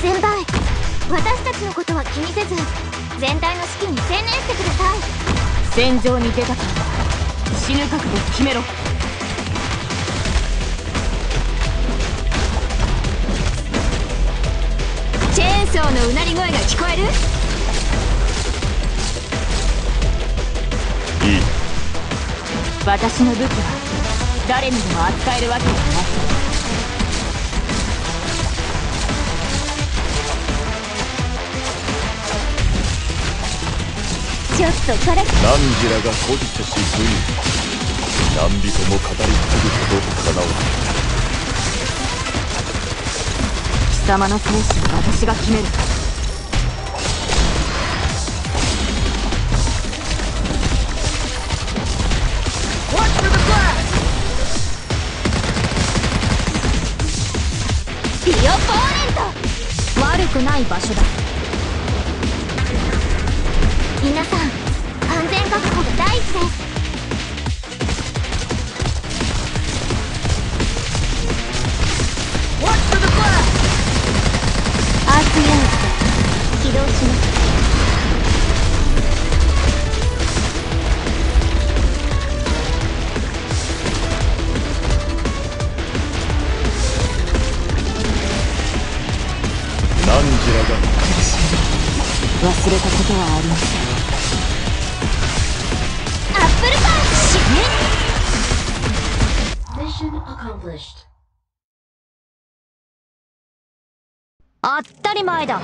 先輩私たちのことは気にせず全体の指揮に専念してください。戦場に出たから死ぬ覚悟決めろ。チェーンソーのうなり声が聞こえる？いい。私の武器は誰にでも扱えるわけではないちょっとこれ何時らがこじてしぶい何人も語り継ぐほどかなわ貴様の生死は私が決める。ビオポーレント。悪くない場所だ。皆さんします忘れたことはありませんアップルパンチ Mission accomplished. 当たり前だ